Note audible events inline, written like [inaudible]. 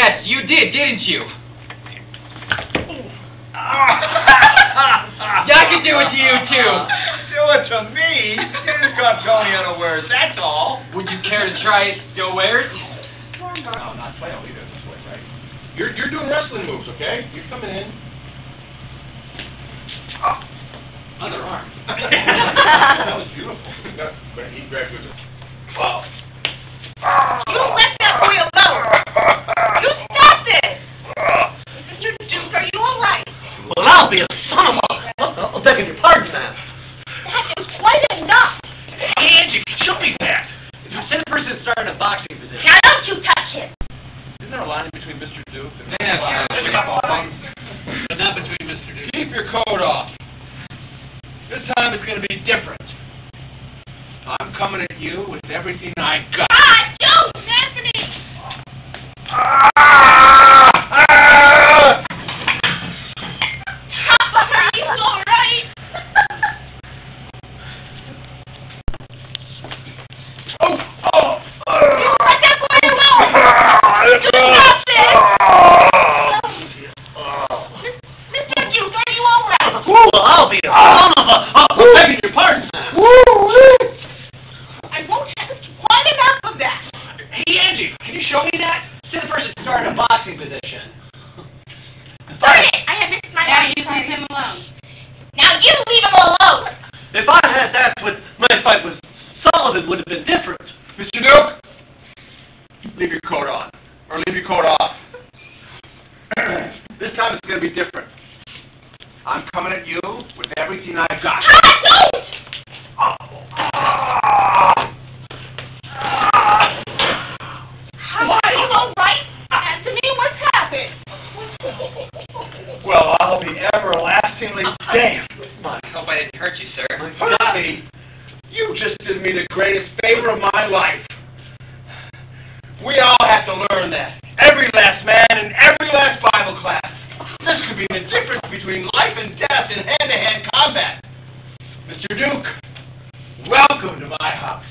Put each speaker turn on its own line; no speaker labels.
Yes, you did, didn't you? [laughs] I can do it to you, too.
Do it to me? You just got Tony unawares, that's all.
Would you care to try it, Joe Wares?
No, not play, I'll leave it this way, right? You're, you're doing wrestling moves, okay? You're coming in. Ah.
Other arm. [laughs] [laughs]
that was beautiful. He grabbed it. Wow.
You let that boy
I'll be a son of a... I'm begging your pardon, ma'am.
That is quite enough.
Hey, Angie, show me that. If you send a person starting a boxing position...
Now don't you touch him.
Isn't there a line between Mr. Duke and...
Yeah,
But not between Mr. Duke.
Keep your coat off. This time it's gonna be different. I'm coming at you with everything I got.
Ah, don't, Anthony. Papa, are you all right?
Oh, oh,
You let that boy alone. Stop it. Mr. Duke, are you all right?
Well, I'll be a son of a... I'm begging your pardon, ma'am.
I won't have quite enough of that.
Hey, Angie, can you show me that? Send a person starting a boxing position.
Darn it, I have missed my
Now
last
you leave him alone.
Now you leave him alone.
If I had that with my fight with Sullivan, would have been different.
Mr. Duke, leave your coat on, or leave your coat off. [clears throat] this time it's gonna be different. I'm coming at you with everything I've got.
Ah, don't! Are you all right? Anthony, what's happened?
Well, I'll be everlastingly damned.
I hope I didn't hurt you, sir.
Johnny, you just did me the greatest favor of my life. We all have to learn that. Every last man in every last Bible class. This could be the difference between life and death in hand-to-hand combat. Mr. Duke, welcome to my house.